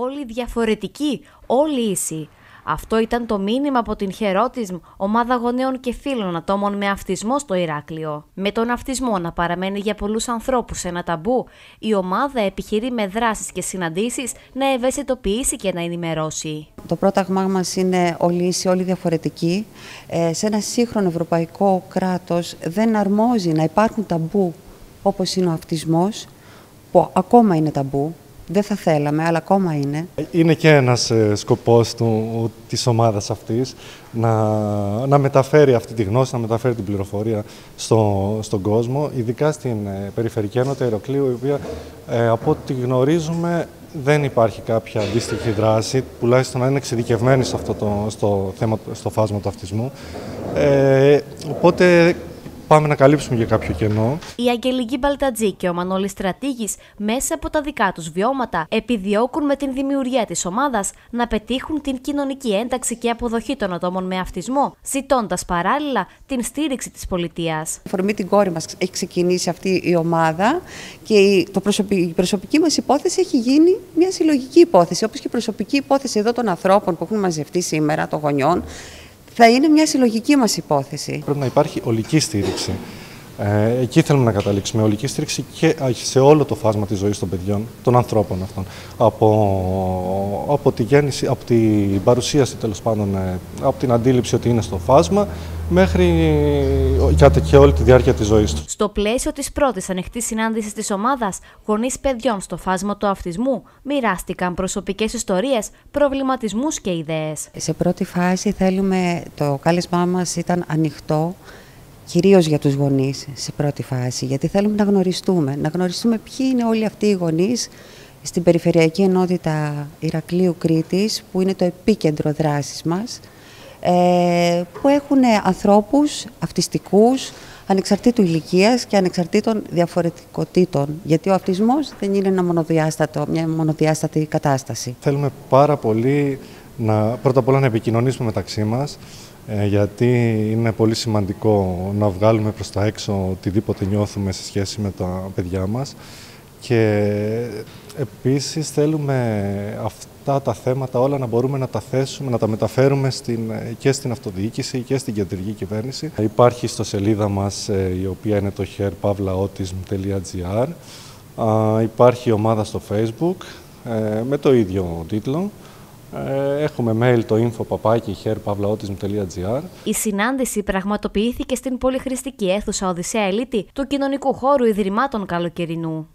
όλοι διαφορετικοί, όλοι ίσοι. Αυτό ήταν το μήνυμα από την Χερότισμ, ομάδα γονέων και φίλων ατόμων με αυτισμό στο Ηράκλειο. Με τον αυτισμό να παραμένει για πολλούς ανθρώπους ένα ταμπού, η ομάδα επιχειρεί με δράσεις και συναντήσεις να ευαισθητοποιήσει και να ενημερώσει. Το πρόταγμά μας είναι όλοι ίσοι, όλοι διαφορετικοί. Ε, σε ένα σύγχρονο ευρωπαϊκό κράτος δεν αρμόζει να υπάρχουν ταμπού όπως είναι ο αυτισμός, που ακόμα είναι ταμπού, δεν θα θέλαμε, αλλά ακόμα είναι. Είναι και ένας ε, σκοπός του, της ομάδας αυτής να, να μεταφέρει αυτή τη γνώση, να μεταφέρει την πληροφορία στο, στον κόσμο, ειδικά στην ε, Περιφερική Ένωση Εροκλείου, η οποία ε, από ό,τι γνωρίζουμε δεν υπάρχει κάποια αντίστοιχη δράση, τουλάχιστον να είναι εξειδικευμένη σε αυτό το, στο, θέμα, στο φάσμα του αυτισμού. Ε, οπότε πάμε να καλύψουμε για κάποιο κενό. Η Αγγελική Μπαλτατζή και ο Μανώλης Στρατήγης μέσα από τα δικά τους βιώματα επιδιώκουν με την δημιουργία της ομάδας να πετύχουν την κοινωνική ένταξη και αποδοχή των ατόμων με αυτισμό, ζητώντας παράλληλα την στήριξη της πολιτείας. Φορμή την κόρη μας έχει ξεκινήσει αυτή η ομάδα και η, το προσωπική, η προσωπική μας υπόθεση έχει γίνει μια συλλογική υπόθεση, όπως και η προσωπική υπόθεση εδώ των ανθρώπων που έχουν μαζευτεί σήμερα, των γονιών, θα είναι μια συλλογική μας υπόθεση. Πρέπει να υπάρχει ολική στήριξη. Ε, εκεί θέλουμε να καταλήξουμε. Ολική στήριξη και σε όλο το φάσμα της ζωής των παιδιών, των ανθρώπων αυτών. Από, από τη γέννηση, από την παρουσίαση τέλος πάντων, ε, από την αντίληψη ότι είναι στο φάσμα, μέχρι και όλη τη διάρκεια της ζωής του. Στο πλαίσιο της πρώτης ανοιχτής συνάντησης της ομάδας, γονείς παιδιών στο φάσμα του αυτισμού μοιράστηκαν προσωπικές ιστορίες, προβληματισμούς και ιδέες. Σε πρώτη φάση θέλουμε, το κάλεσμά μας ήταν ανοιχτό, κυρίως για τους γονείς σε πρώτη φάση, γιατί θέλουμε να γνωριστούμε, να γνωριστούμε ποιοι είναι όλοι αυτοί οι γονείς στην Περιφερειακή Ενότητα Ηρακλείου Κρήτης, που είναι το επίκεντρο δράσης μας, ε, που έχουν ανθρώπους αυτιστικούς, ανεξαρτήτου ηλικίας και ανεξαρτήτων διαφορετικοτήτων. Γιατί ο αυτισμός δεν είναι ένα μονοδιάστατο, μια μονοδιάστατη κατάσταση. Θέλουμε πάρα πολύ να, πρώτα απ' όλα να επικοινωνήσουμε μεταξύ μας, ε, γιατί είναι πολύ σημαντικό να βγάλουμε προς τα έξω οτιδήποτε νιώθουμε σε σχέση με τα παιδιά μας και επίσης θέλουμε αυτά τα θέματα όλα να μπορούμε να τα θέσουμε, να τα μεταφέρουμε στην, και στην αυτοδιοίκηση και στην κεντρική κυβέρνηση. Υπάρχει στο σελίδα μας ε, η οποία είναι το hairpavlaautism.gr Υπάρχει ομάδα στο facebook ε, με το ίδιο τίτλο. Ε, έχουμε mail το info.papaki.herpavlaautism.gr Η συνάντηση πραγματοποιήθηκε στην πολυχρηστική αίθουσα Οδυσσέα Ελίτη του Κοινωνικού Χώρου Ιδρυμάτων Καλοκαιρινού.